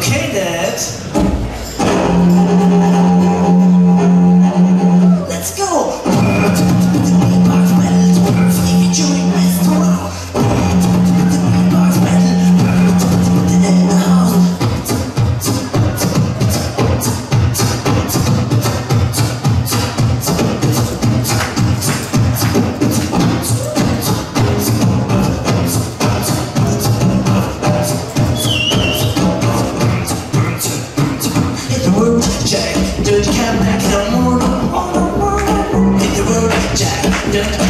Okay, Dad. Jack,